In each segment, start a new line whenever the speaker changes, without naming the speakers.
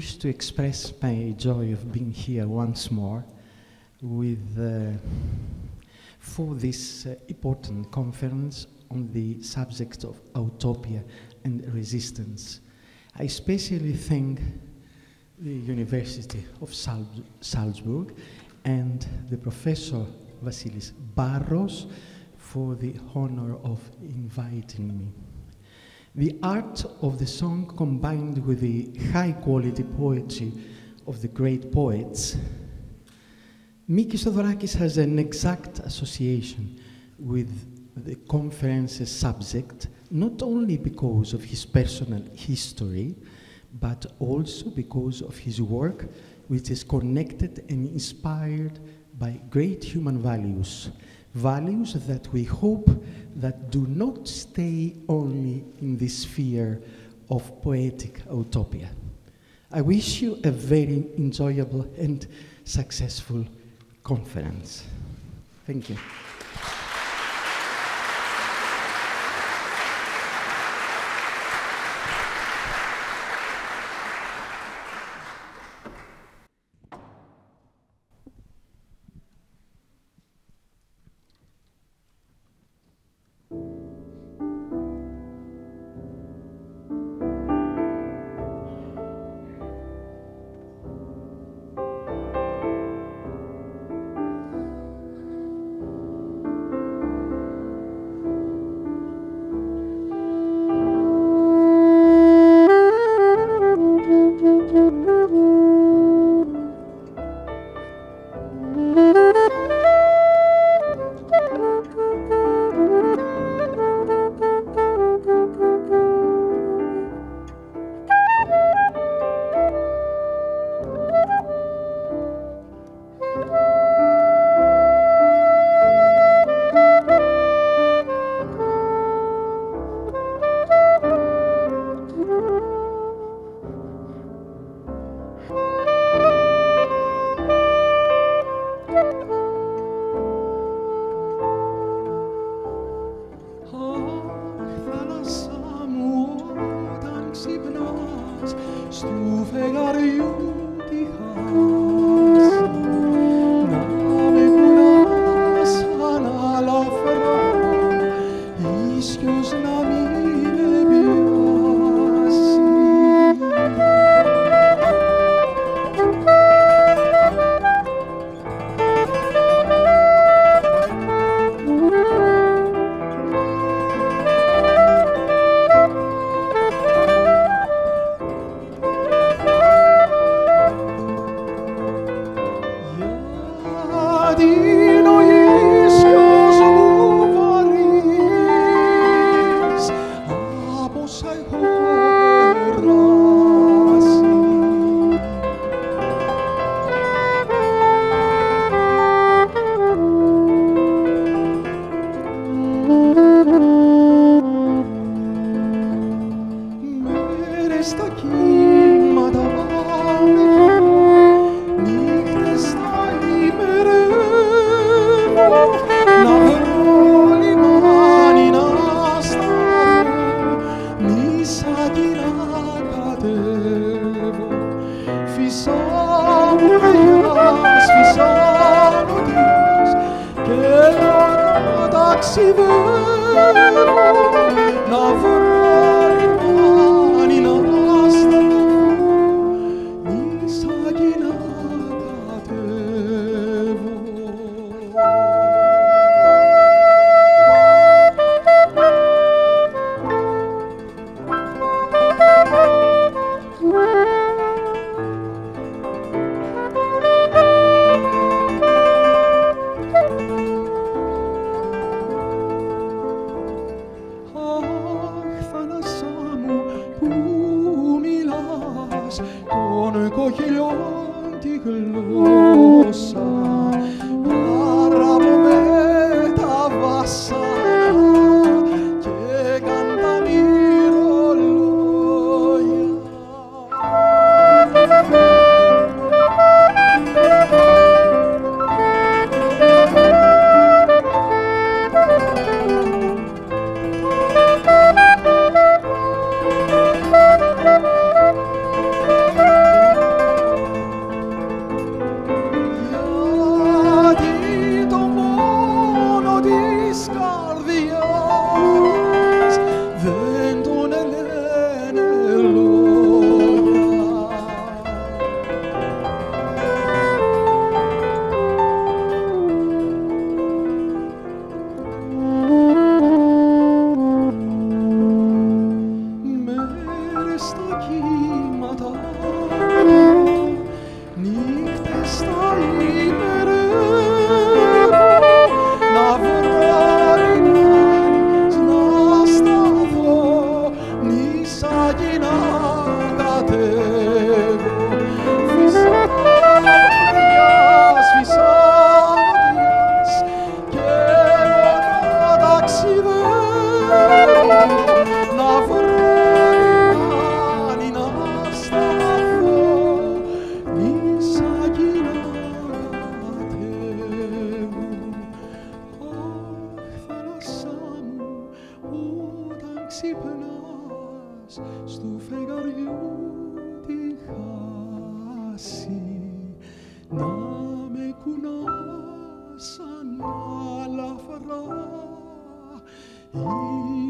wish to express my joy of being here once more with, uh, for this uh, important conference on the subject of utopia and resistance. I especially thank the University of Sal Salzburg and the professor Vasilis Barros for the honor of inviting me. The art of the song combined with the high quality poetry of the great poets, Mikis Theodorakis has an exact association with the conference's subject, not only because of his personal history, but also because of his work, which is connected and inspired by great human values, values that we hope that do not stay only in the sphere of poetic utopia. I wish you a very enjoyable and successful conference. Thank you.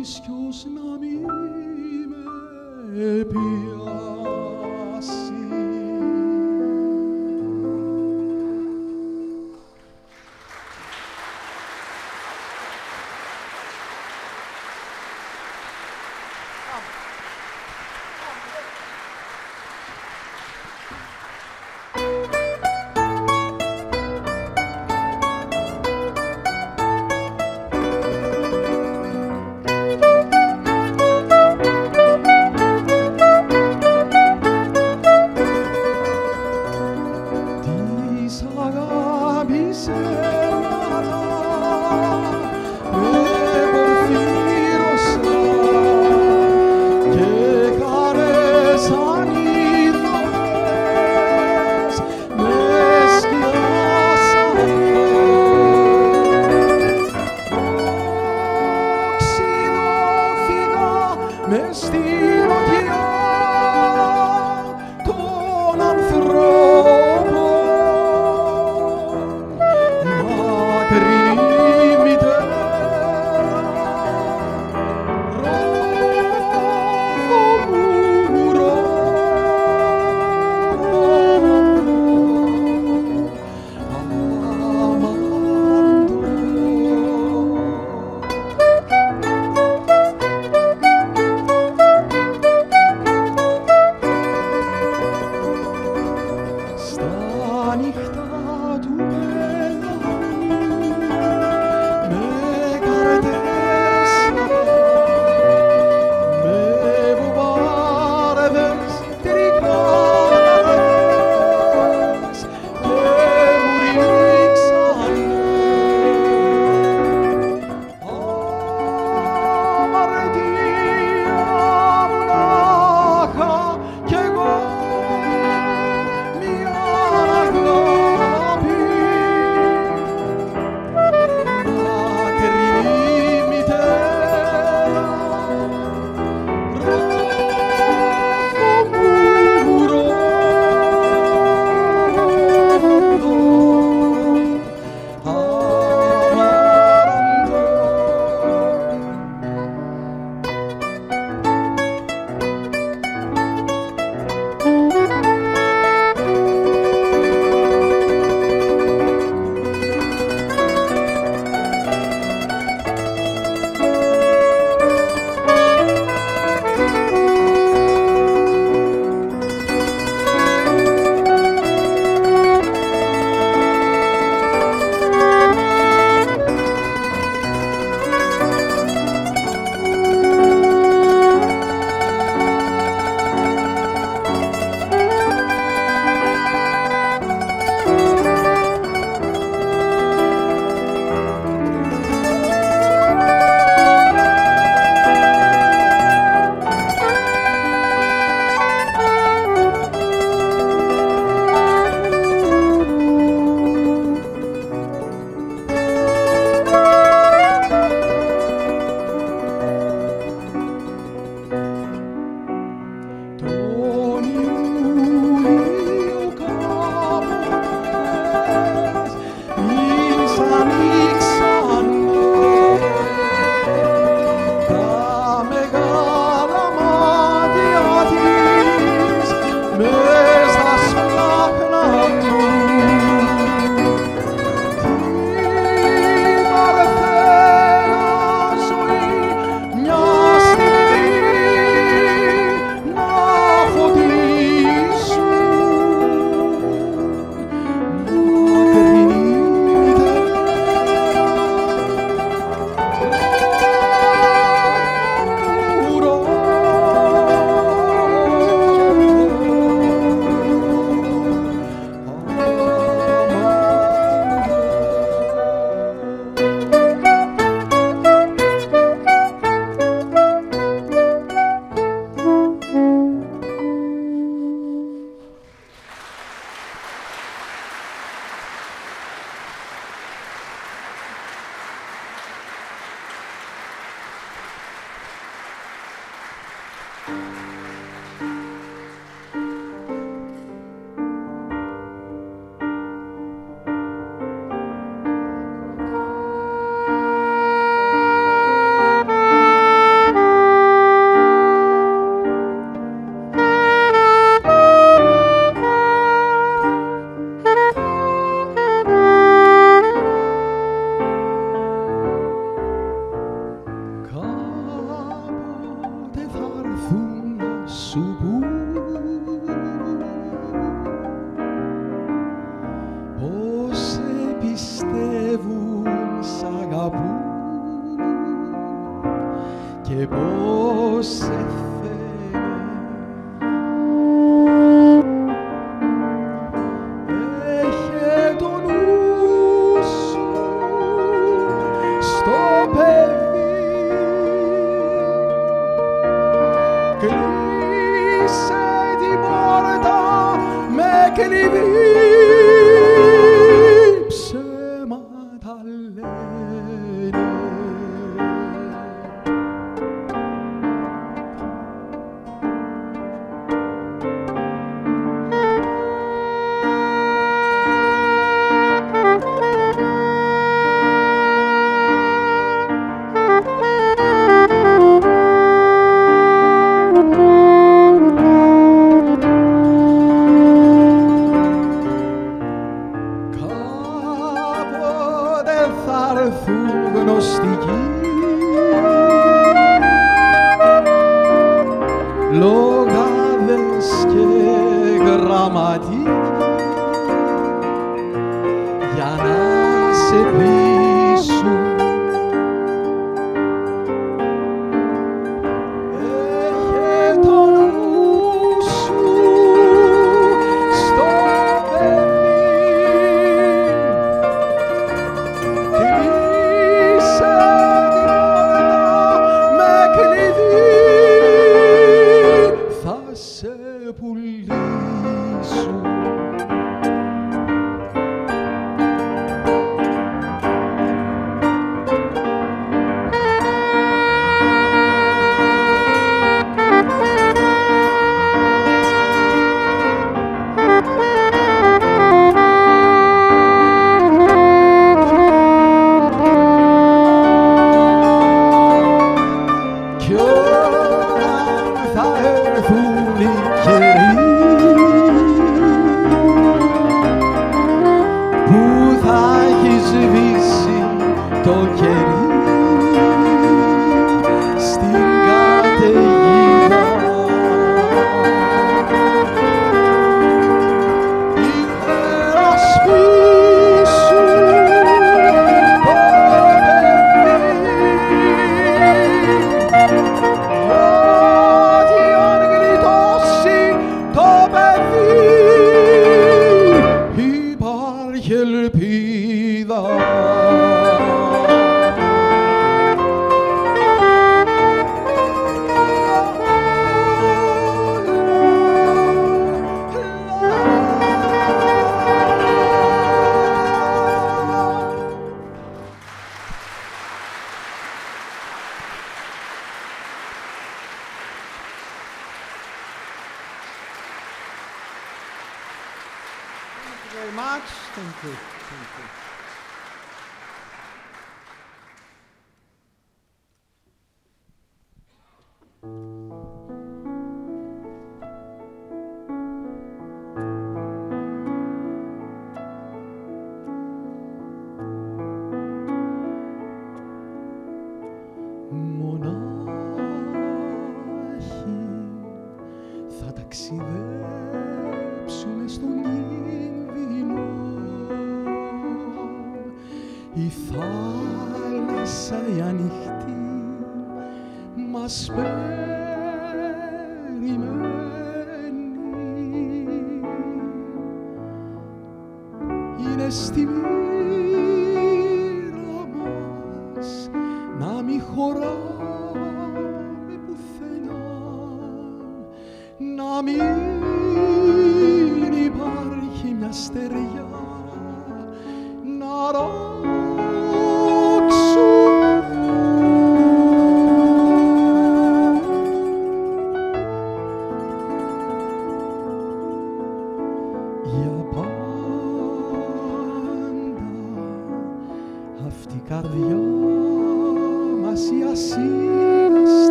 Ίσιος να μην με πιάσει.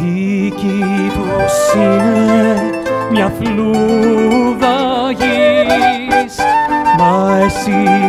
Θήκη πως είναι μια φλούδα γης, μα εσύ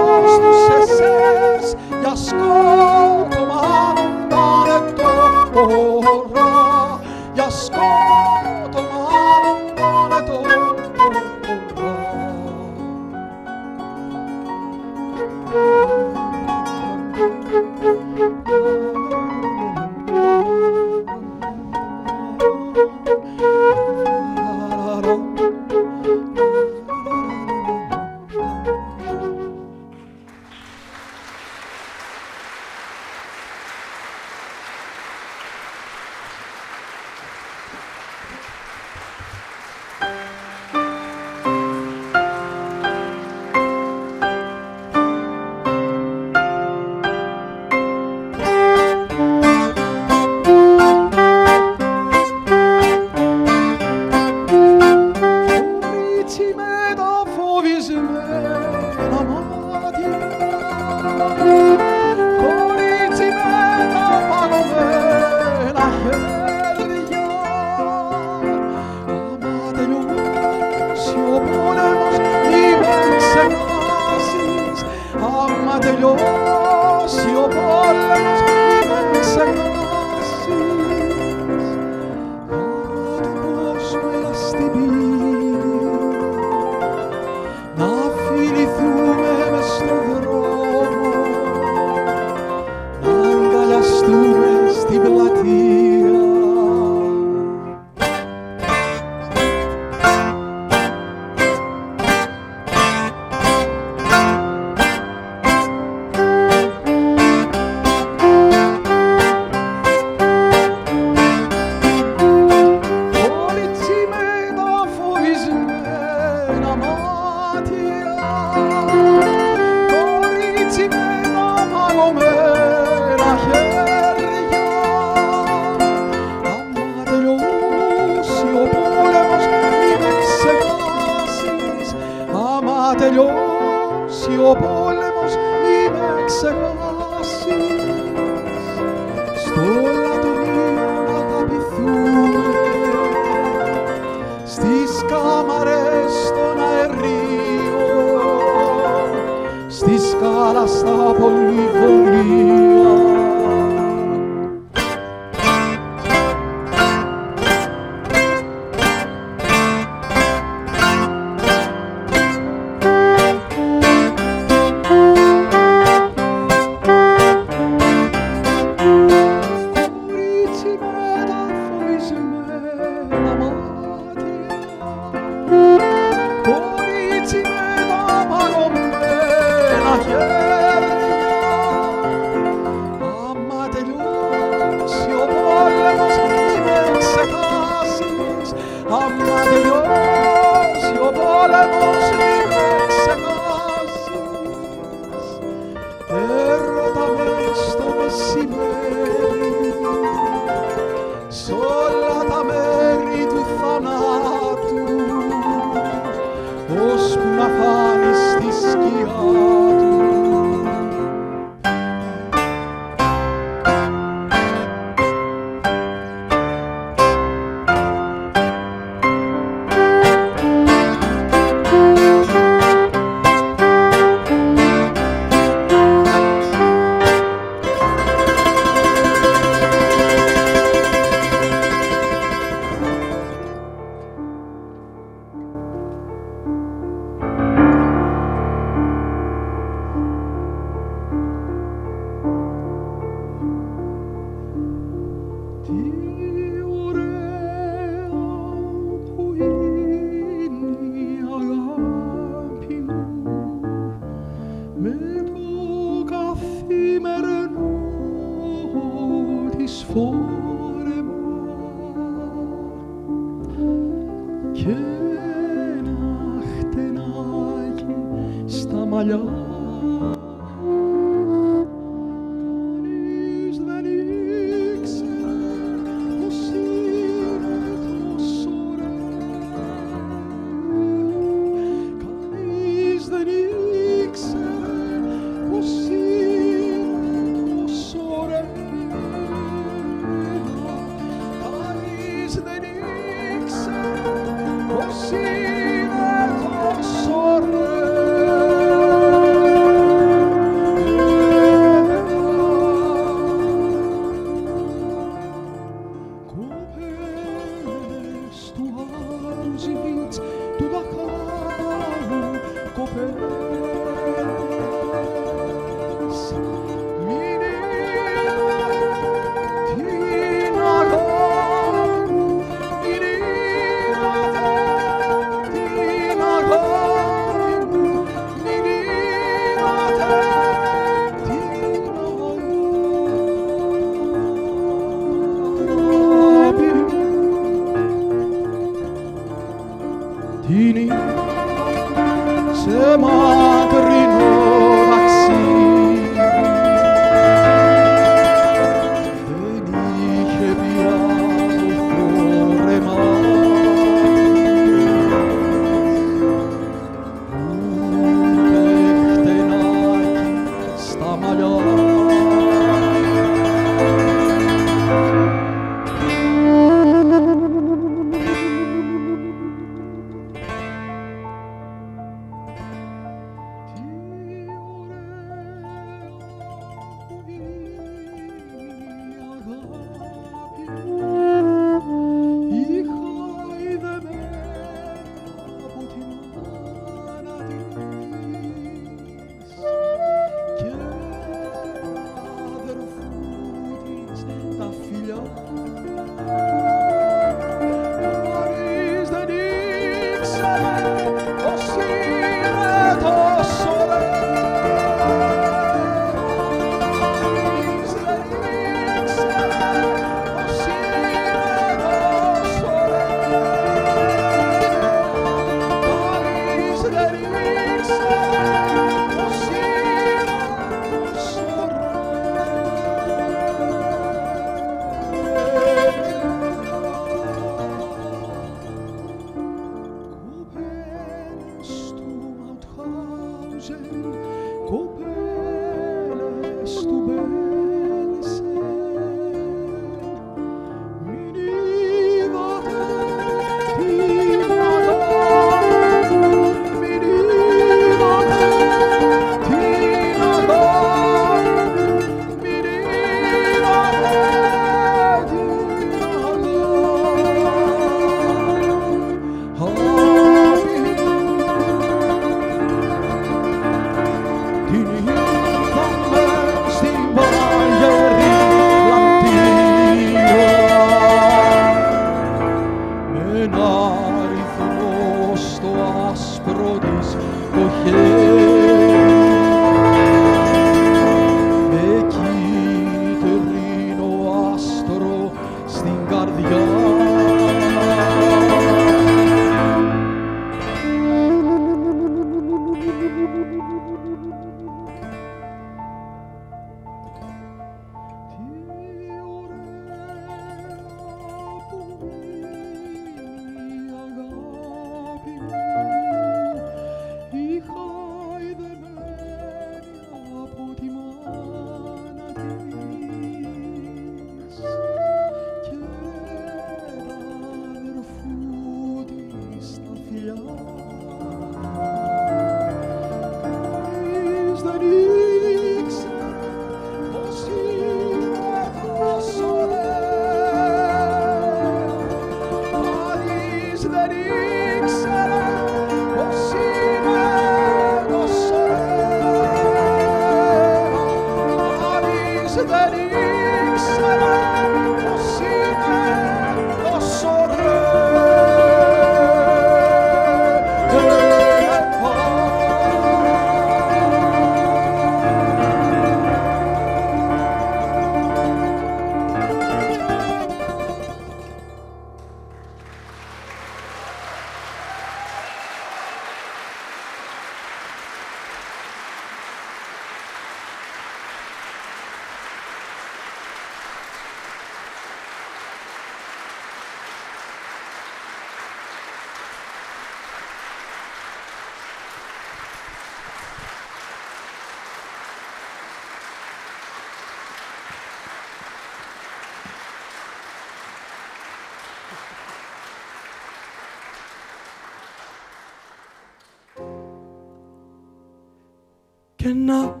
Και να,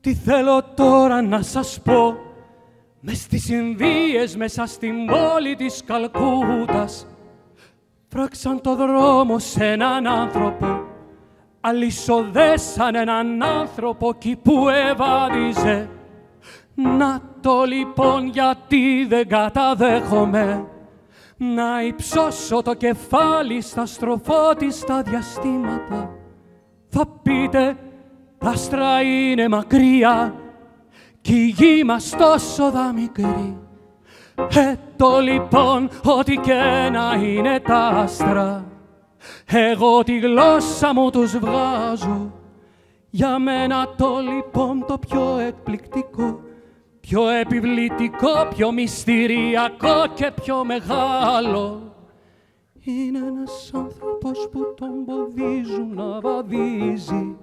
τι
θέλω τώρα να σας πω. Μες στις Ινδίες μέσα στην πόλη της Καλκούτας. Φράξαν το δρόμο σε έναν άνθρωπο. Αλυσοδέσαν έναν άνθρωπο εκεί που ευάδιζε να το λοιπόν γιατί δεν καταδέχομαι. Να υψώσω το κεφάλι στα στροφότιστα διαστήματα. Θα πείτε, τα άστρα είναι μακριά κι η γη μας τόσο δα μικρή. Έτω λοιπόν ό,τι και να είναι τα άστρα εγώ τη γλώσσα μου τους βγάζω για μένα το λοιπόν το πιο εκπληκτικό πιο επιβλητικό, πιο μυστηριακό και πιο μεγάλο είναι ένας άνθρωπος που τον ποδίζουν να βαδίζει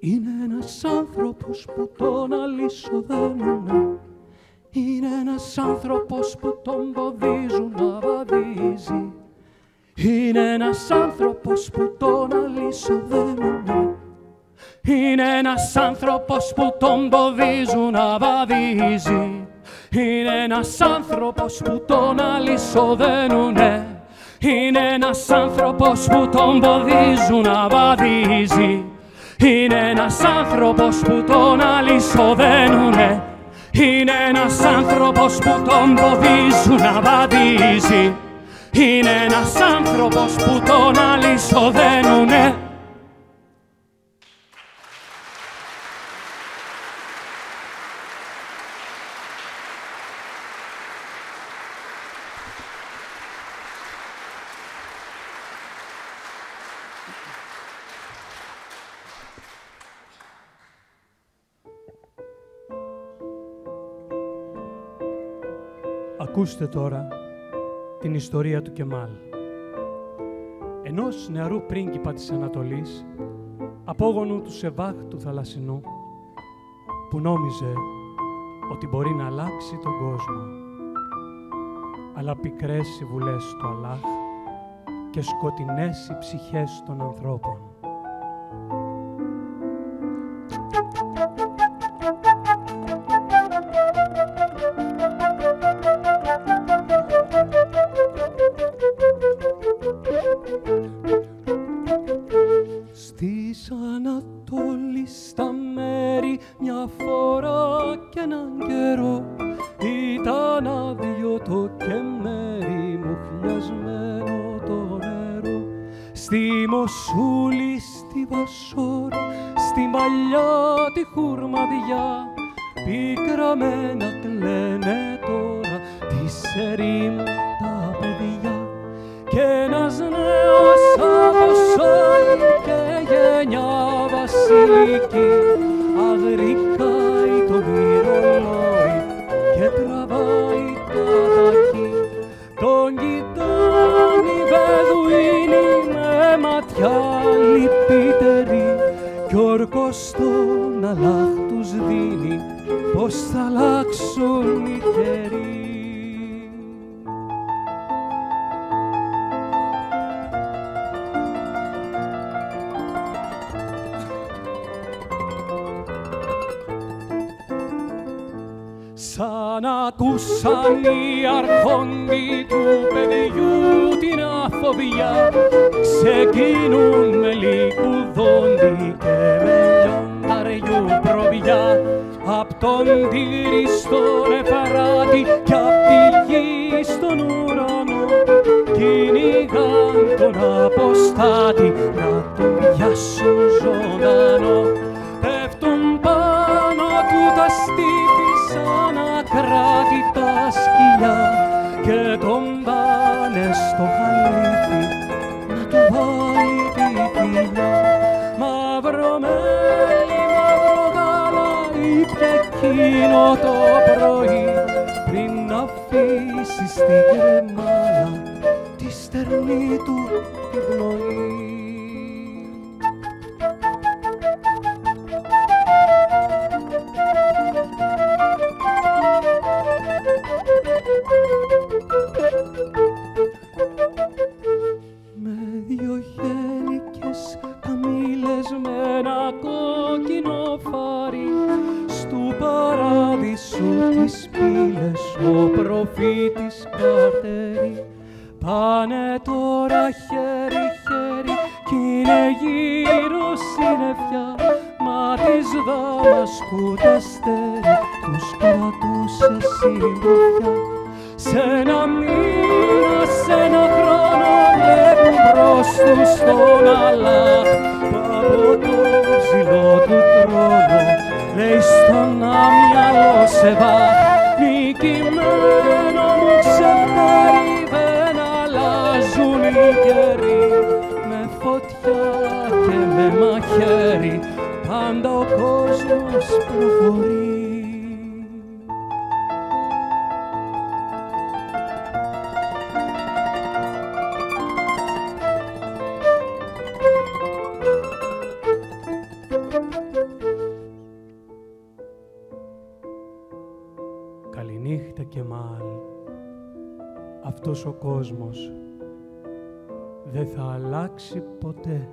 είναι ένας άνθρωπος που τον αλυσοδένουνε είναι ένας άνθρωπος που τον ποδίζουν να βαδίζει. Είναι ένας άνθρωπος που τον αλυσοδένουνε είναι ένας άνθρωπος που τον ποδίζουν να βαδίζει. Είναι ένας άνθρωπος που τον αλυσοδένουνε Είναι ένας άνθρωπος που τον ποδίζουν να βαδίζει Είναι ένας άνθρωπος που τον αλυσοδένουνε. Είναι ένας άνθρωπος που τον ποδίζουν να βαδίζει. Είναι ένας άνθρωπος που τον αλυσοδένουνε Ακούστε τώρα την ιστορία του Κεμάλ. Ενός νεαρού πρίγκιπα της Ανατολής, απόγονου του Σεβάχ του Θαλασσινού, που νόμιζε ότι μπορεί να αλλάξει τον κόσμο. Αλλά πικρές οι βουλές του Αλλάχ και σκοτεινές οι ψυχές των ανθρώπων.
χέρι πάντα ο κόσμος και μάλ, αυτός ο κόσμος δεν θα αλλάξει ποτέ.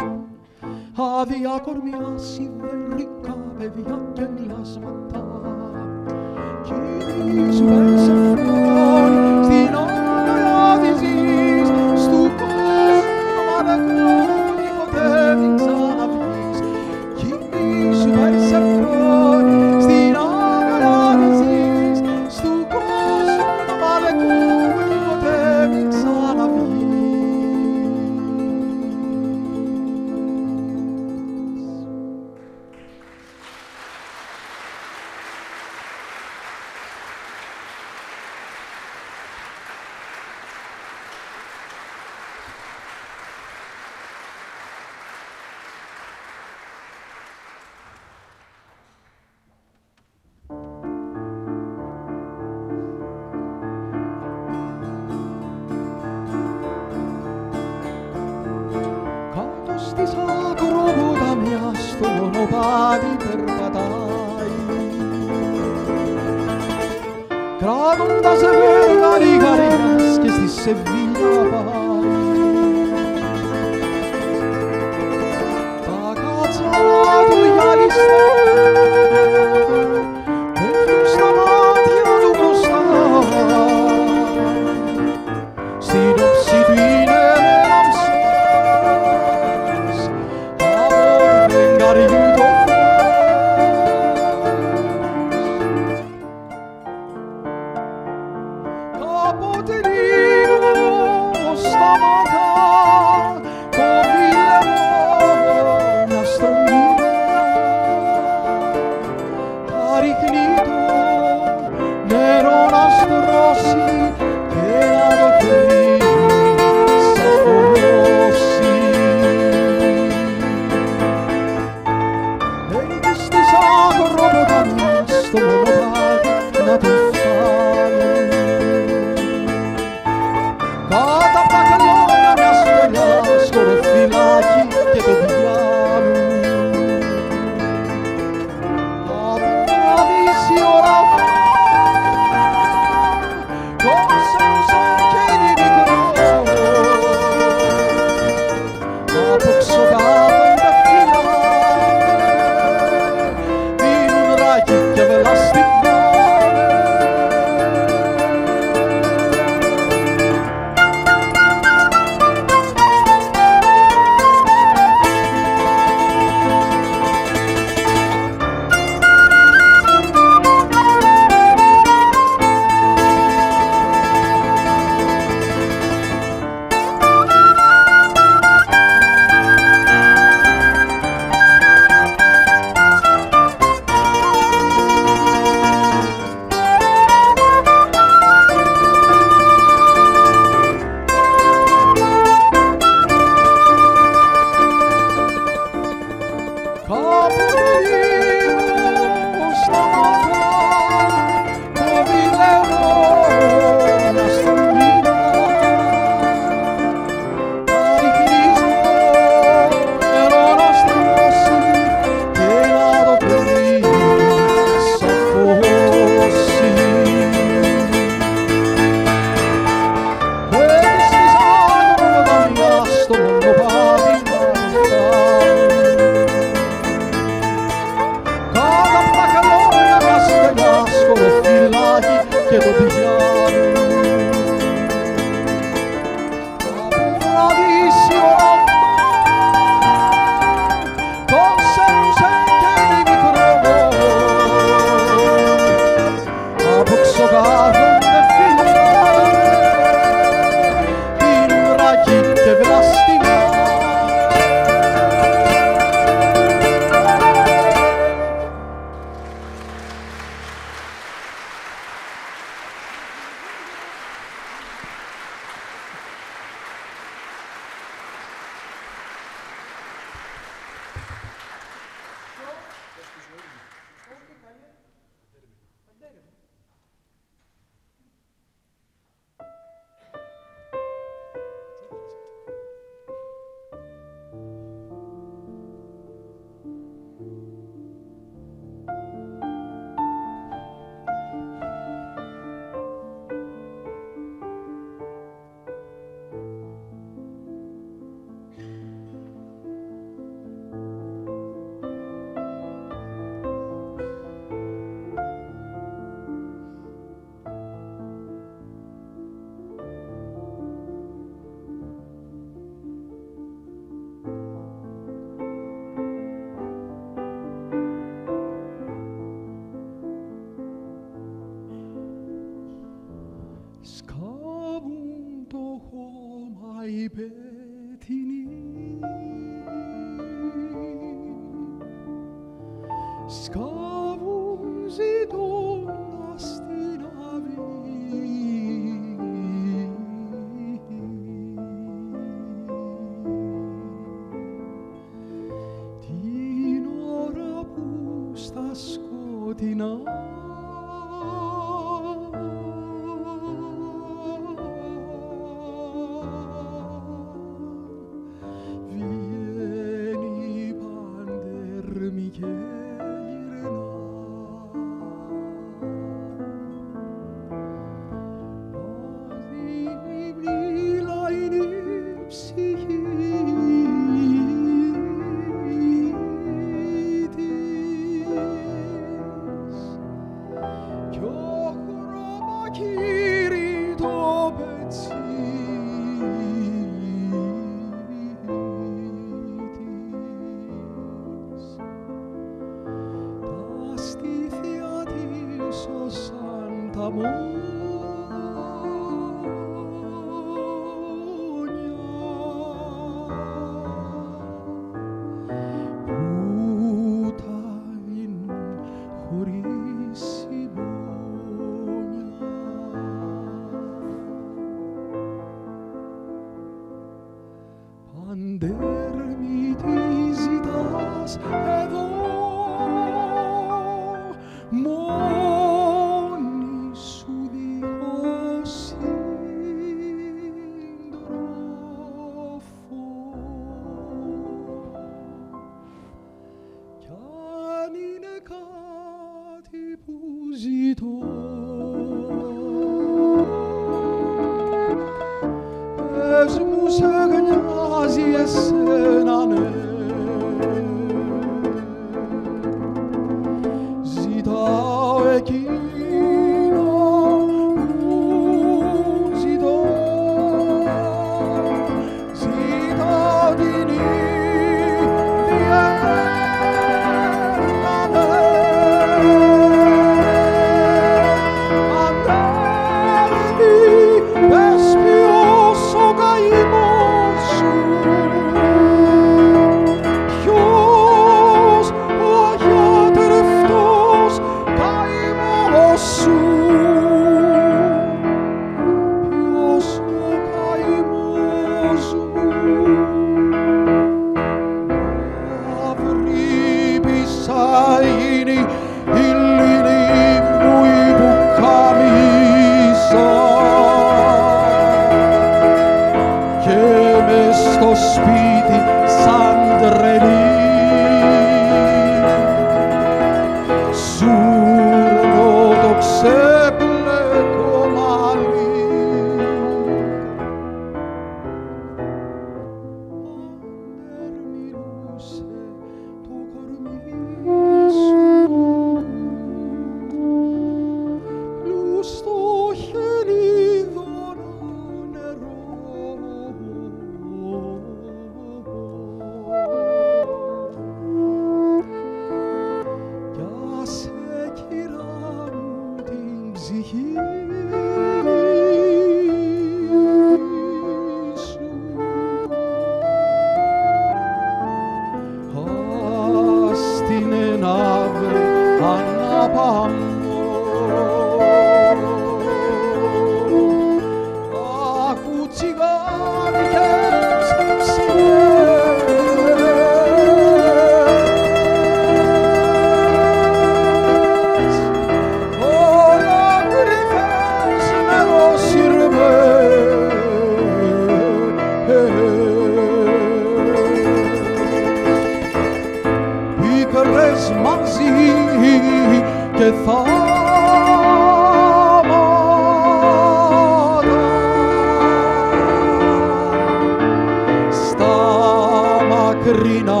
عمرنا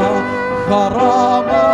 غرامه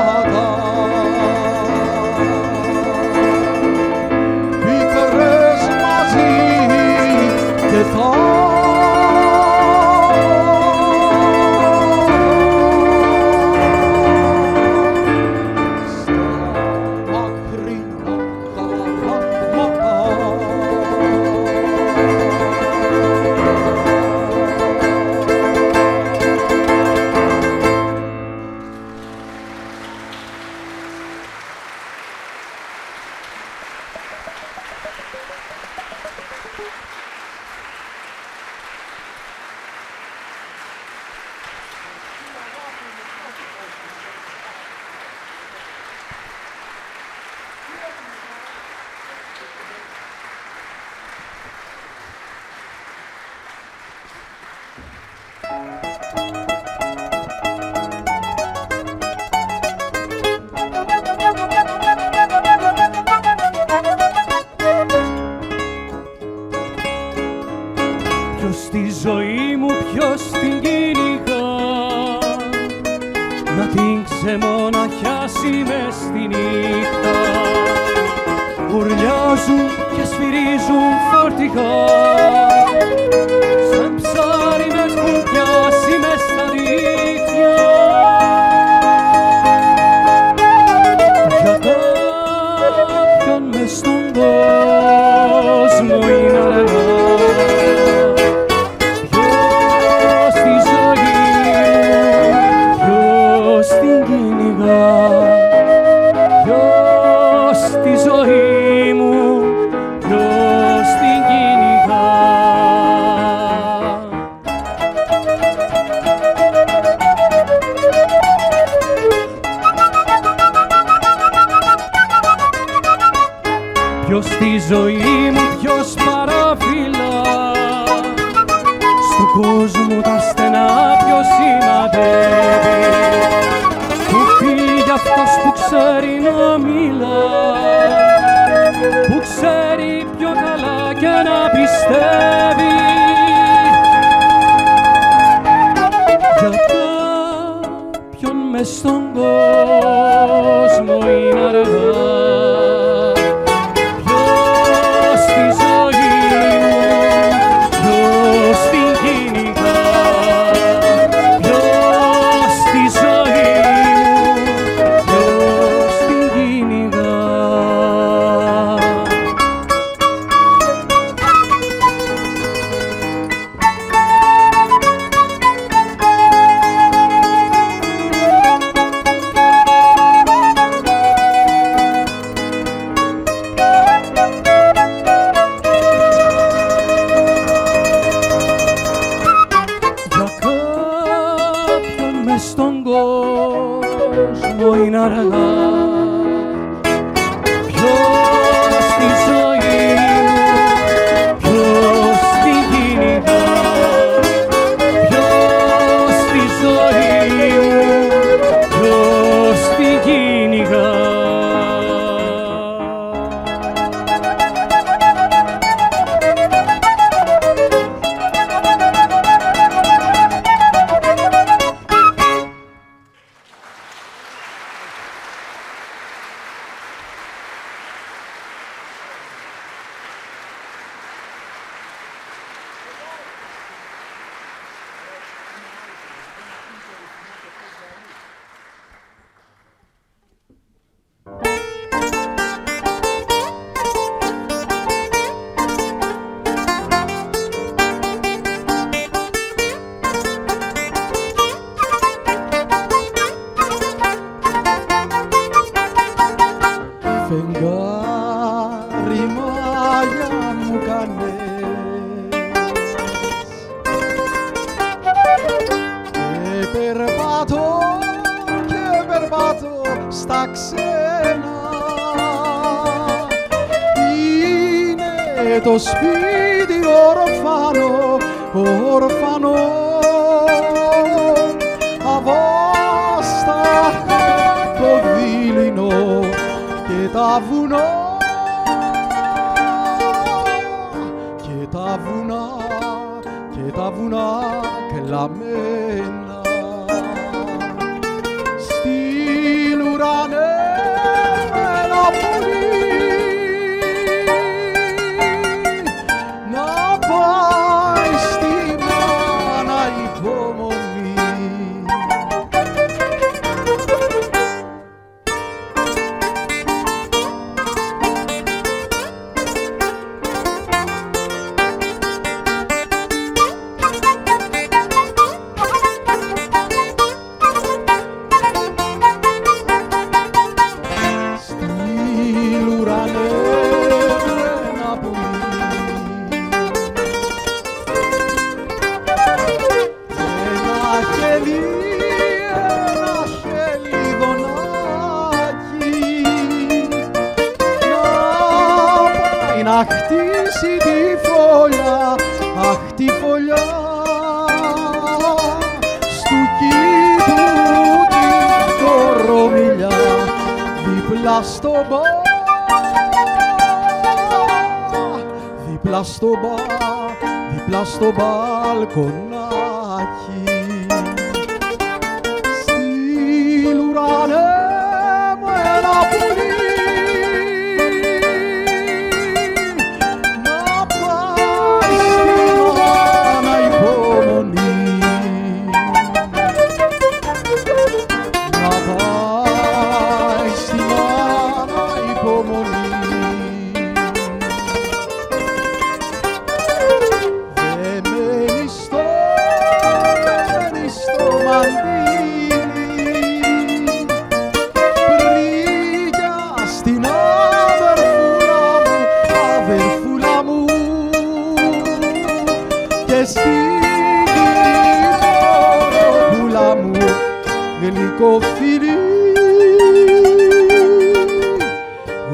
Unicofili,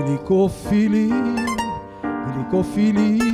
Unicofili, Unicofili.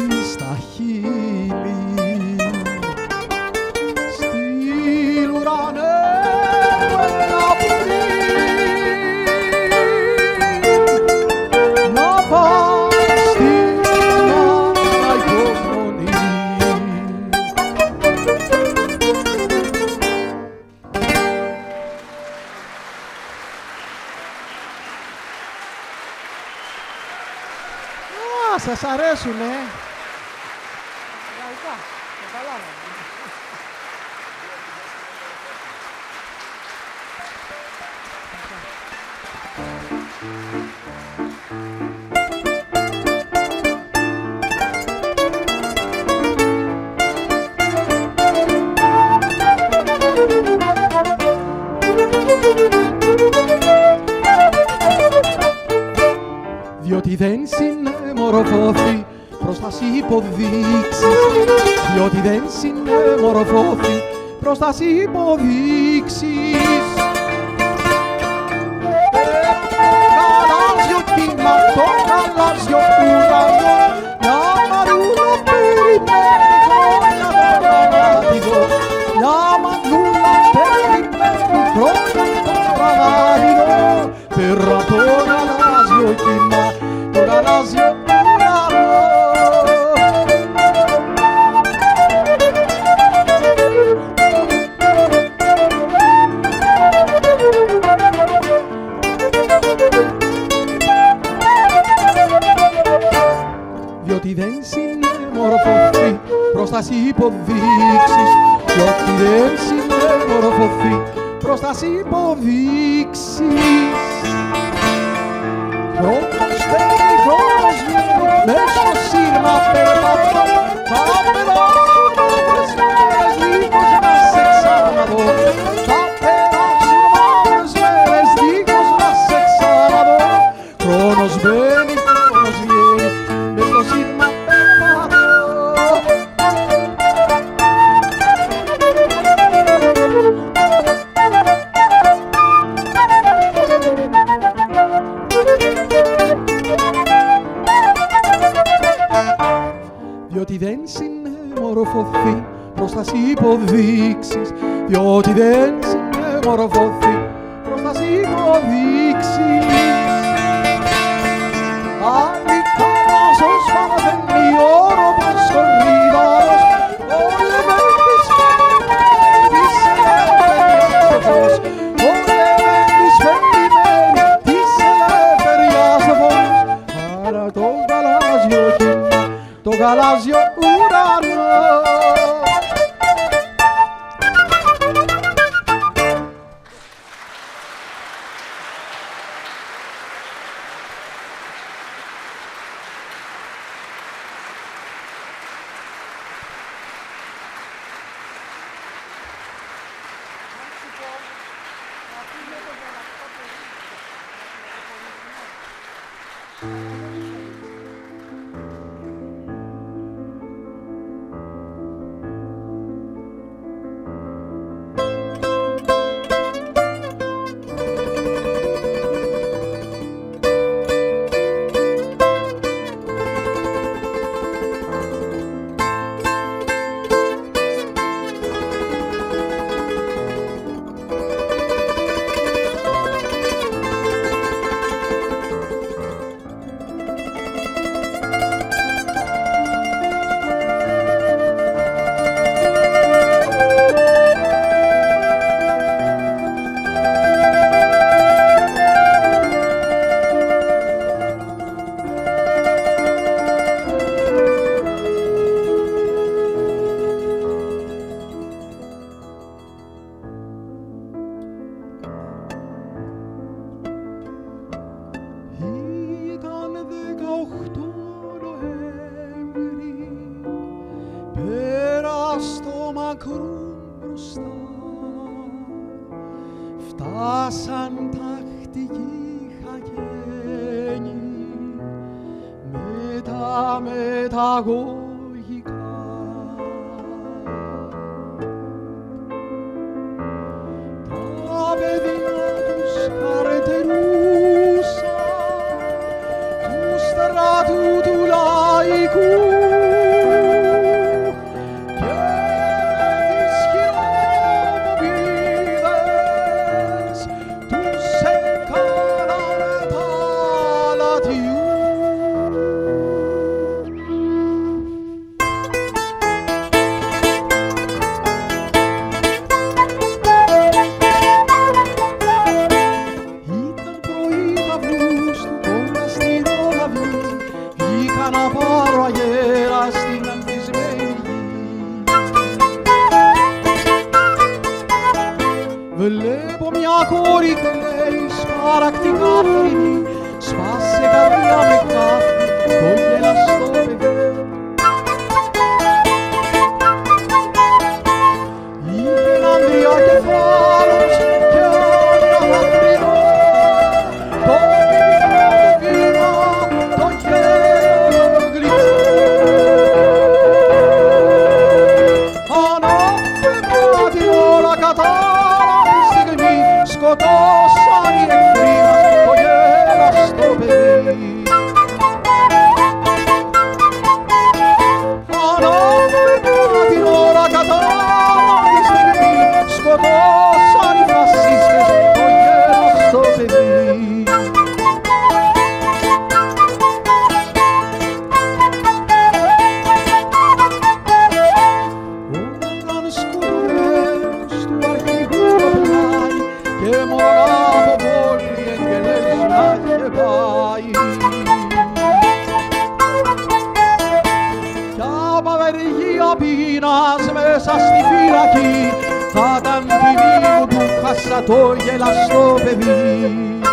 Το
γελαστό παιδί.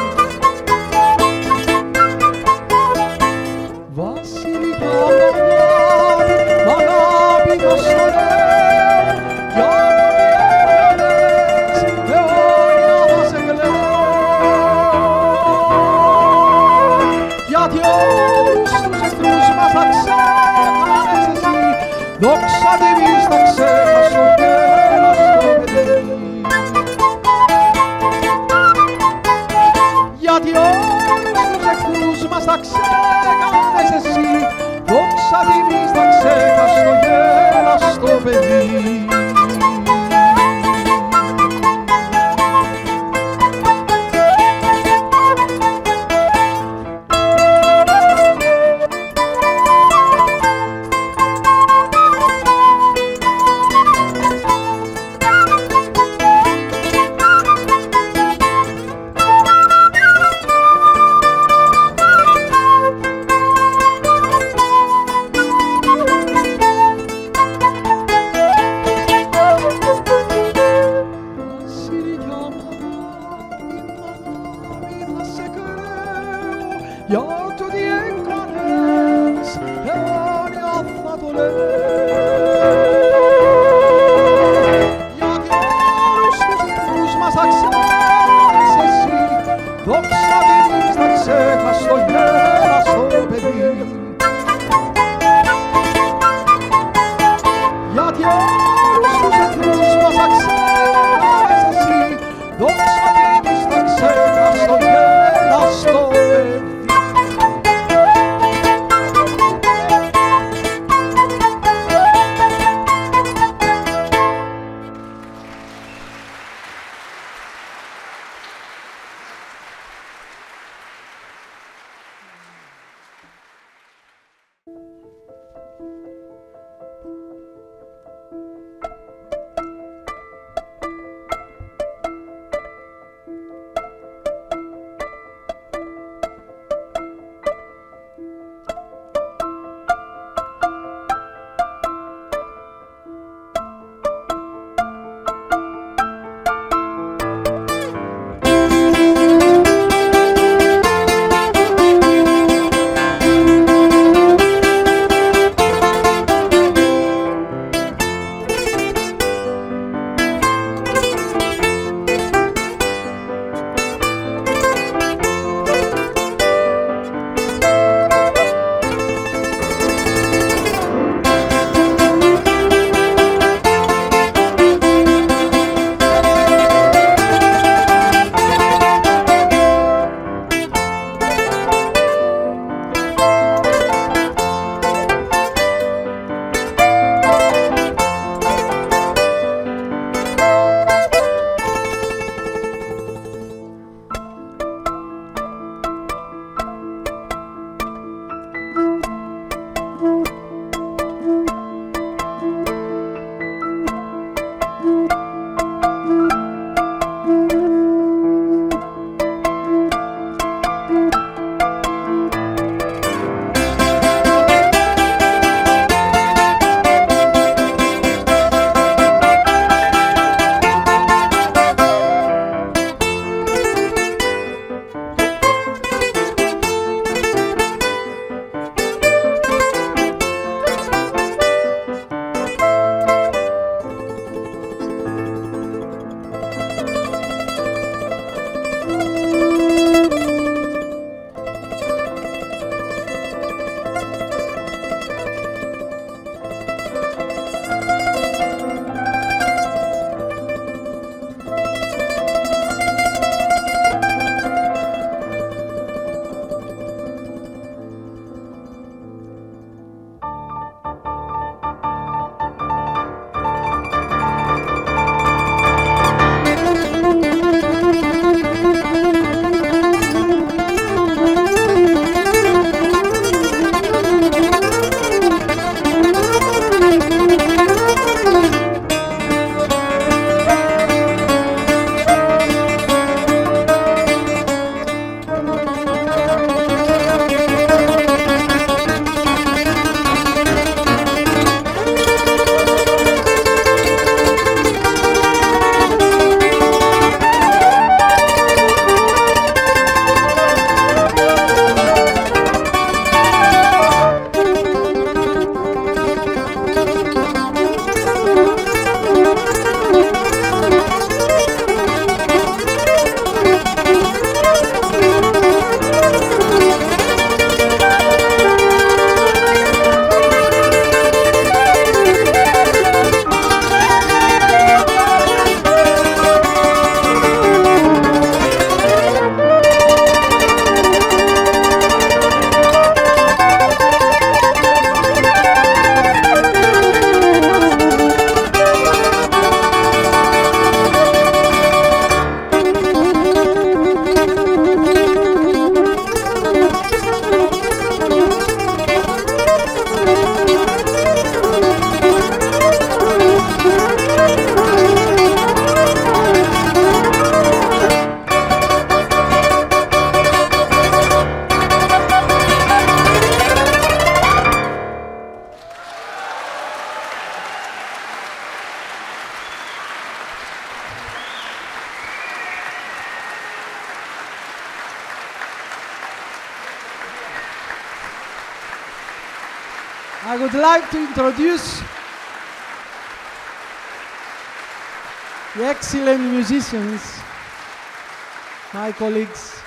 my colleagues.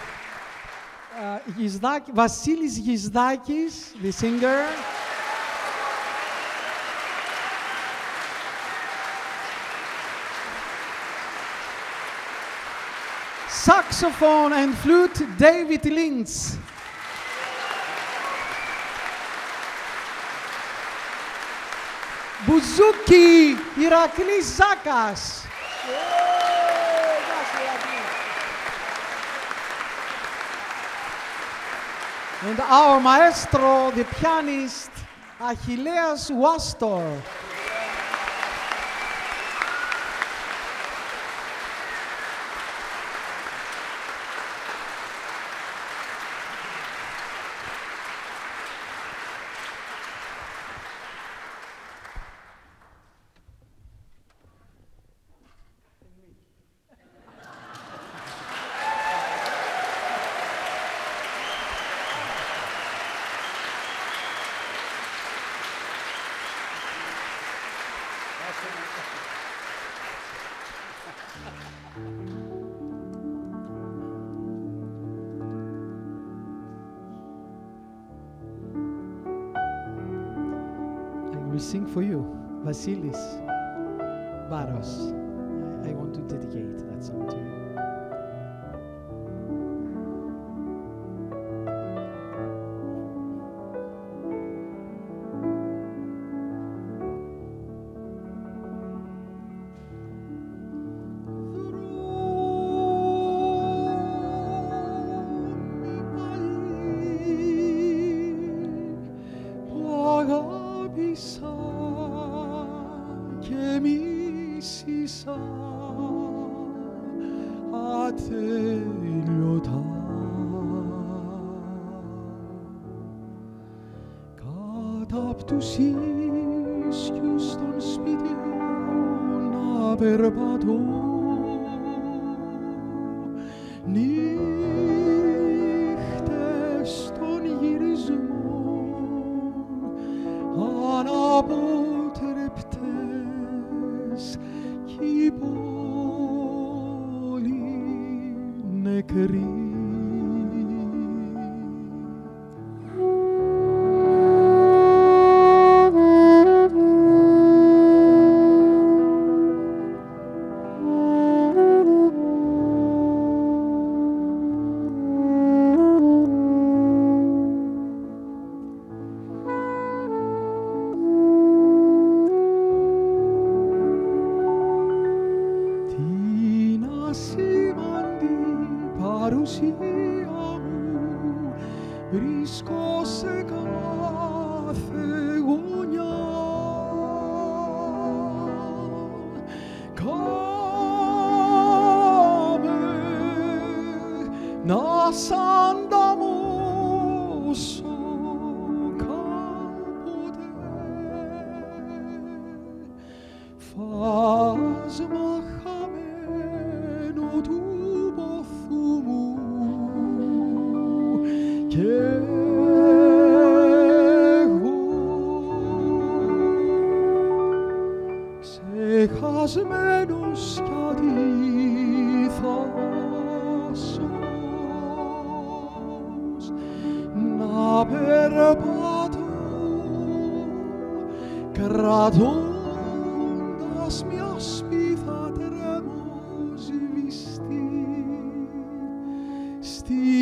Uh, Gizdak, Vasilis Gizdakis, the singer. Saxophone and flute, David Lintz. Buzuki Iraklis Zakas. and our maestro, the pianist, Achilleas Wastor. Basilis Baros.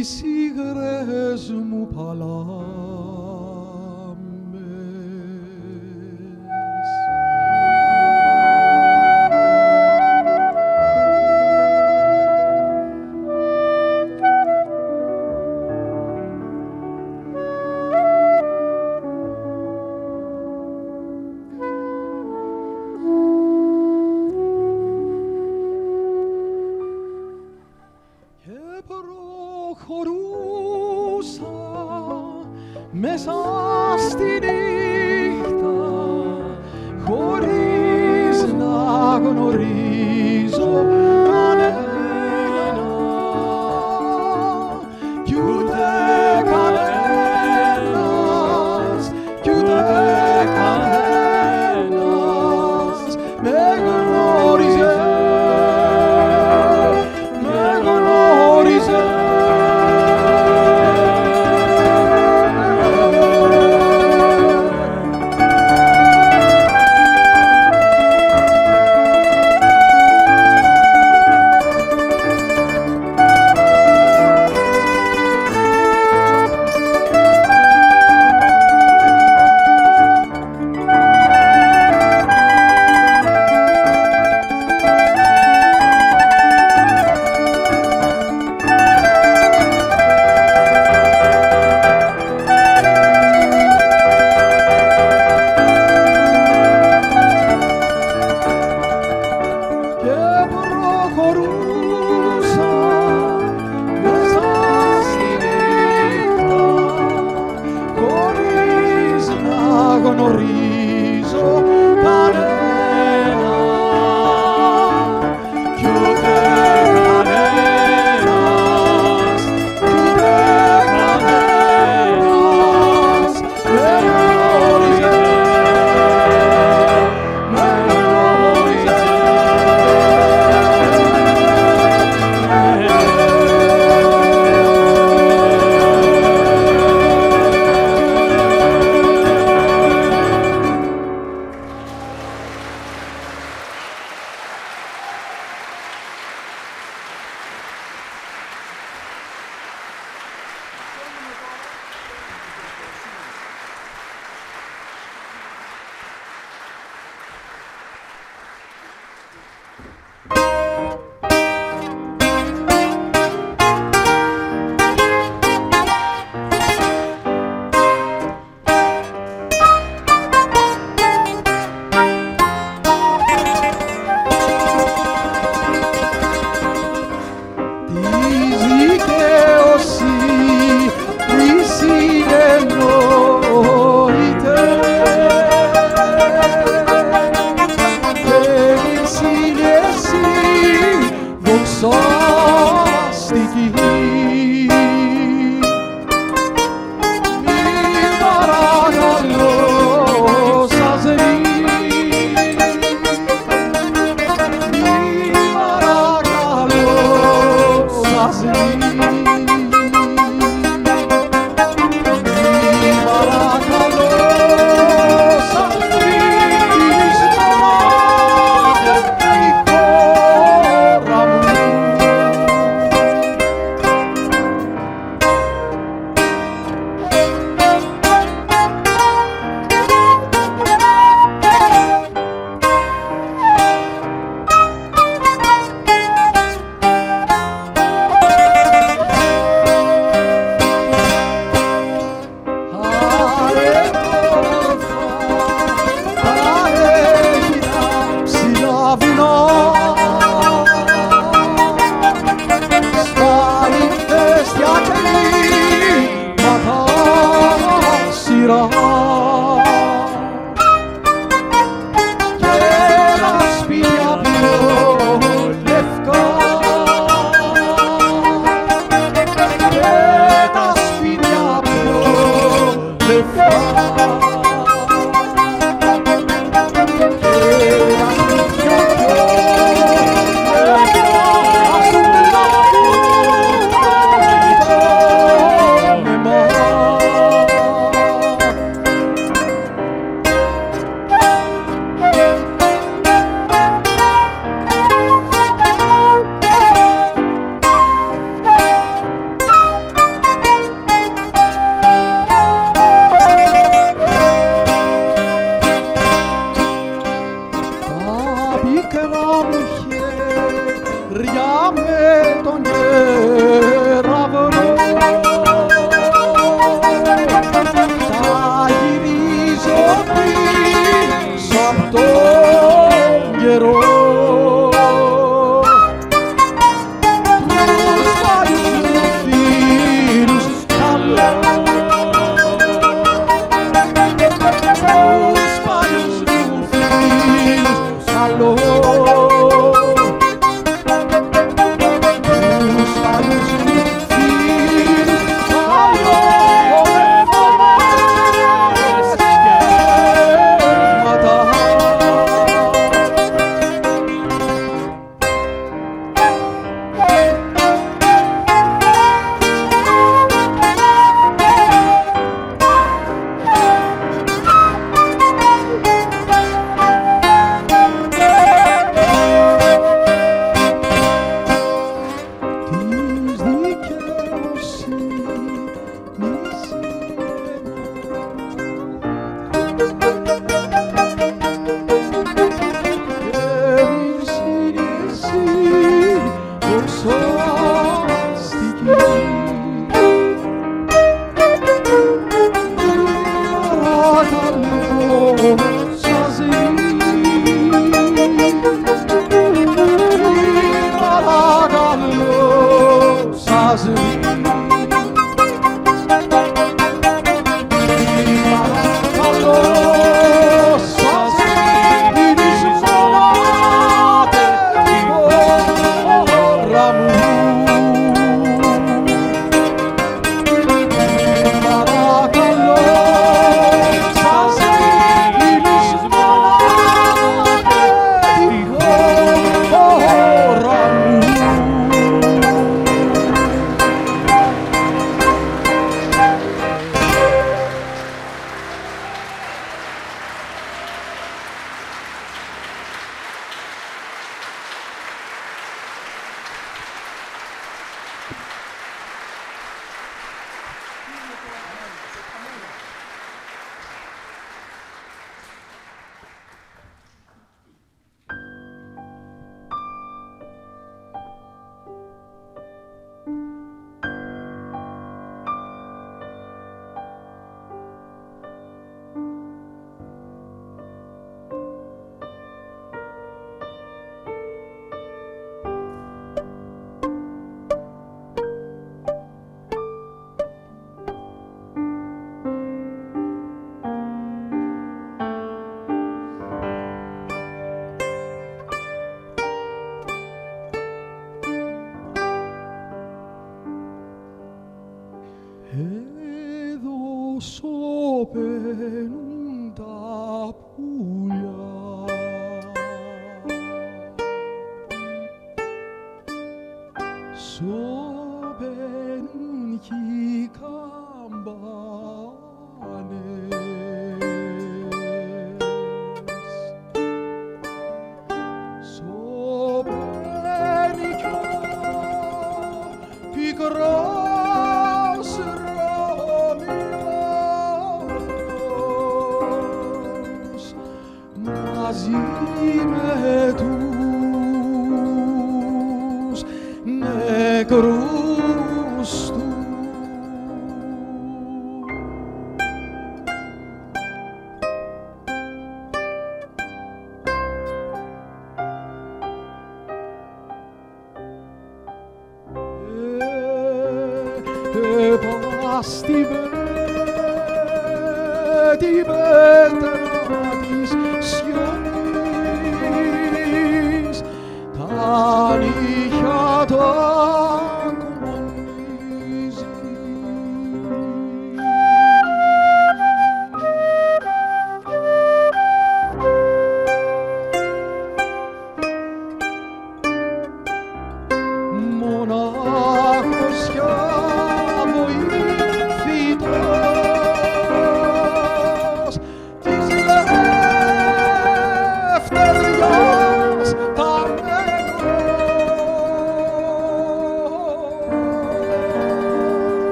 τις υγρές μου. sozinho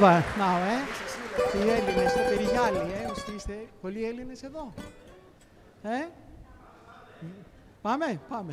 Σέβα, now, ε. Οι Έλληνες στο Περιγιάλι, ε. ε είστε πολλοί Έλληνες εδώ. Ε. Πάμε, πάμε.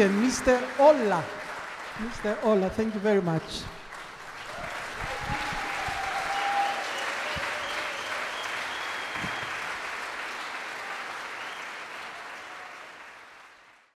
Mr. Olla. Mr. Olla, thank you very much.